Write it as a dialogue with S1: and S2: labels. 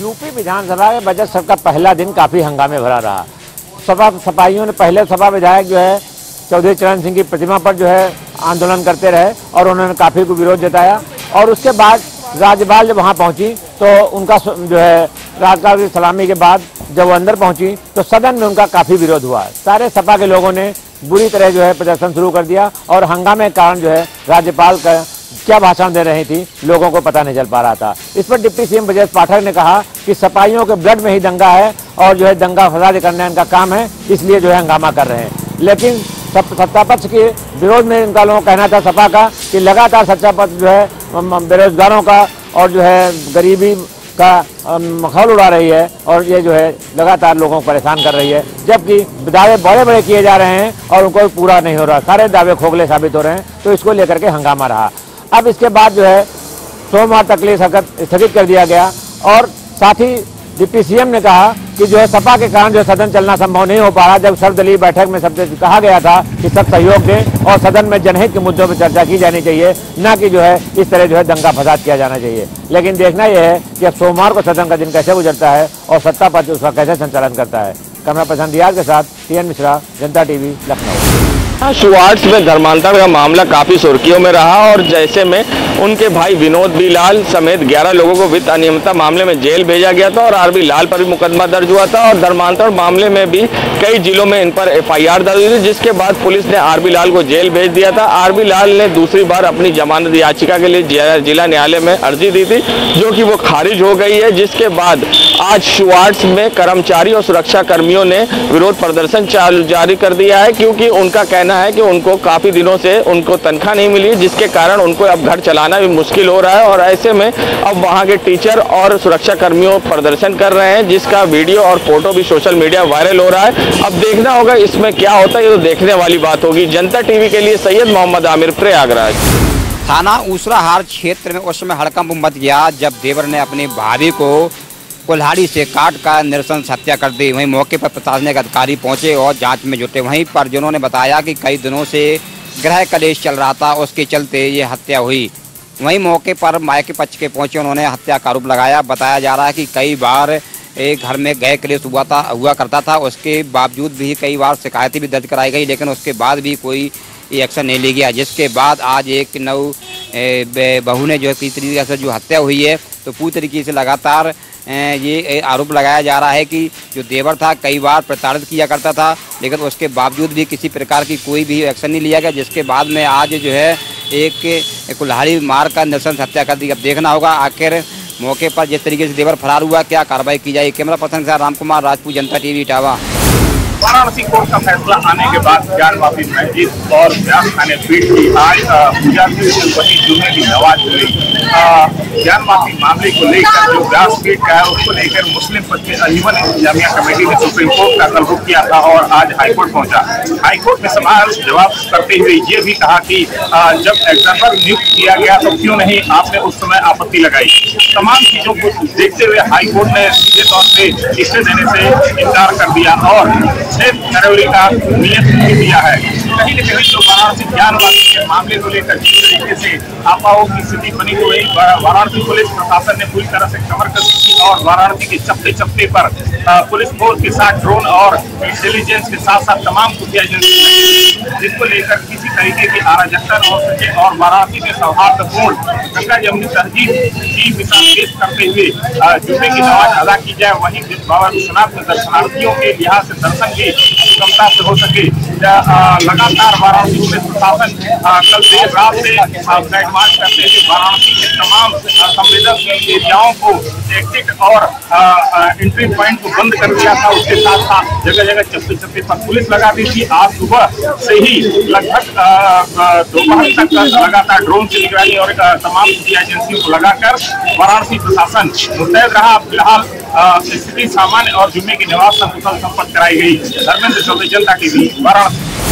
S1: UP विधानसभा के budget सत्र का पहला दिन काफ़ी हंगामे भरा रहा। सपा सपाइयों ने पहले सपा विधायक जो है, चौधरी चरण सिंह की प्रतिमा पर जो है आंदोलन करते रहे और उन्होंने काफ़ी को विरोध जताया और उसके बाद राज्यपाल जब वहाँ पहुँची तो उनका जो है राज्यपाल की सलामी के बाद जब वो अंदर पहुँची तो सदन में उनका काफ़ी विरोध हुआ। सारे सपा के लोगों ने बुरी तरह जो है प्रदर्शन शुरू कर दिया और हंगामे के कारण जो है राज्यपाल का क्या भाषण दे रही थी? लोगों को पता नहीं चल पा रहा था। इस पर डिप्टी सीएम ब्रजेश पाठक ने कहा कि सपाइयों के ब्लड में ही दंगा है और जो है दंगा फसाद करना इनका काम है, इसलिए जो है हंगामा कर रहे हैं। लेकिन सत्ता पक्ष के विरोध में इनका लोगों कहना था सपा का कि लगातार सच्चा पक्ष जो है बेरोजगारों का और जो है गरीबी का मखौल उड़ा रही है और ये जो है लगातार लोगों को परेशान कर रही है। जबकि दावे बड़े बड़े किए जा रहे हैं और उनको पूरा नहीं हो रहा। सारे दावे खोखले साबित हो रहे हैं तो इसको लेकर के हंगामा रहा। अब इसके बाद जो है, सोमवार तक लिए स्थगित कर दिया गया। और साथ ही डिप्टी सीएम ने कहा कि जो है, सपा के कारण जो सदन चलना संभव नहीं हो पा रहा। जब सर्वदलीय बैठक में सबसे कहा गया था कि सब सहयोग दें और सदन में जनहित के मुद्दों पर चर्चा की जानी चाहिए, न कि जो है, इस तरह जो है, दंगा फसाद किया जाना चाहिए। लेकिन देखना यह है कि अब सोमवार को सदन का दिन कैसे गुजरता है और सत्ता पक्ष उसका कैसे संचालन करता है। कैमरा रियाज के साथ टी एन मिश्रा, जनता टीवी, लखनऊ।
S2: शुरुआत में धर्मांतरण का मामला काफ़ी सुर्खियों में रहा और जैसे में उनके भाई विनोद बी लाल समेत 11 लोगों को वित्त अनियमितता मामले में जेल भेजा गया था और आरबी लाल पर भी मुकदमा दर्ज हुआ था और धर्मांतरण मामले में भी कई जिलों में इन पर एफआईआर दर्ज हुई थी, जिसके बाद पुलिस ने आरबी लाल को जेल भेज दिया था। आरबी लाल ने दूसरी बार अपनी जमानत याचिका के लिए जिला न्यायालय में अर्जी दी थी, जो कि वो खारिज हो गई है, जिसके बाद आज शुआर्ट्स में कर्मचारी और सुरक्षा कर्मियों ने विरोध प्रदर्शन जारी कर दिया है, क्योंकि उनका कहना है कि उनको काफ़ी दिनों से उनको तनख्वाह नहीं मिली, जिसके कारण उनको अब घर चलाना भी मुश्किल हो रहा है और ऐसे में अब वहाँ के टीचर और सुरक्षा कर्मियों प्रदर्शन कर रहे हैं, जिसका वीडियो और फ़ोटो भी सोशल मीडिया वायरल हो रहा है। अब देखना होगा इसमें क्या होता है, ये तो देखने वाली बात होगी। जनता टीवी के लिए सैयद मोहम्मद आमिर, प्रयागराज।
S3: थाना उसराहार क्षेत्र में उस समय हड़कंप मच गया, जब देवर ने अपनी भाभी को कुल्हाड़ी से काट कर निरसन हत्या कर दी। वहीं मौके पर प्रशासनिक अधिकारी पहुँचे और जाँच में जुटे। वहीं पर जिन्होंने बताया कि कई दिनों से गृह कलेश चल रहा था, उसके चलते ये हत्या हुई। वहीं मौके पर मायके पक्ष के पहुँचे, उन्होंने हत्या का आरोप लगाया। बताया जा रहा है कि कई बार एक घर में गए क्लेश हुआ था, हुआ करता था। उसके बावजूद भी कई बार शिकायतें भी दर्ज कराई गई, लेकिन उसके बाद भी कोई एक्शन नहीं लिया गया। जिसके बाद आज एक नव बहू ने जो है तरीके से जो हत्या हुई है तो पूरी तरीके से लगातार ये आरोप लगाया जा रहा है कि जो देवर था, कई बार प्रताड़ित किया करता था, लेकिन उसके बावजूद भी किसी प्रकार की कोई भी एक्शन नहीं लिया गया, जिसके बाद में आज जो है, एक कुल्हाड़ी मार कर नरसन हत्या कर दी। अब देखना होगा आखिर मौके पर जिस तरीके से देवर फरार हुआ, क्या कार्रवाई की जाए। कैमरा पर्सन के साथ राम कुमार राजपूत जनता टीवी इटावा
S4: वाराणसी कोर्ट का फैसला आने के बाद ज्ञान वापी मस्जिद और व्यास खाने पीठ की आज पूजा वही जुमे की नवाज़ हुई ज्ञान वापी मामले को लेकर जो व्यास पीठ का है, उसको लेकर मुस्लिम अलीवन जामिया कमेटी ने सुप्रीम कोर्ट का कल रुख किया था और आज हाईकोर्ट पहुँचा। हाईकोर्ट ने सवाल जवाब करते हुए ये भी कहा कि जब एग्ज़ाम्पल नियुक्त किया गया तो क्यों नहीं आपने उस समय आपत्ति लगाई? तमाम चीज़ों को देखते हुए हाईकोर्ट ने सीधे तौर पर इसे देने से इनकार कर दिया और सिर्फ़ फरवरी का नियत दिया है। कहीं न कहीं तो वाराणसी ज्ञानवादी के मामले को लेकर जिस तरीके से आपाओं की स्थिति बनी हुई? वाराणसी पुलिस प्रशासन ने पूरी तरह से कवर कर दी और वाराणसी के चप्पे चप्पे पर पुलिस फोर्स के साथ ड्रोन और इंटेलिजेंस के साथ साथ तमाम खुफिया एजेंसी जिसको लेकर किसी तरीके की अराजकता न हो सके और वाराणसी में सौहार्दपूर्ण गंगा जमुनी तहजीब की मिसाल पेश करते हुए जुम्मे की नमाज़ अदा की जाए, वहीं बाबा विश्वनाथ में दर्शनार्थियों के लिहाज से दर्शन की क्षमता से हो सके। लगातार वाराणसी पुलिस प्रशासन कल देर रात से फ्लैग मार्च करते हुए वाराणसी के तमाम संवेदनशील एरियाओं को एग्जिट और एंट्री पॉइंट को बंद कर दिया था। उसके साथ साथ जगह जगह चप्पे चप्पे पर पुलिस लगा दी थी। आज सुबह से ही लगभग दोपहर तक लगातार ड्रोन से निगरानी और तमाम एजेंसियों को लगाकर वाराणसी प्रशासन मुस्तैद रहा। फ़िलहाल सामान्य और जुम्मे की नवाज़ संपर्क कराई गई। धर्मेंद्र चौधरी जनता टीवी वाराणसी।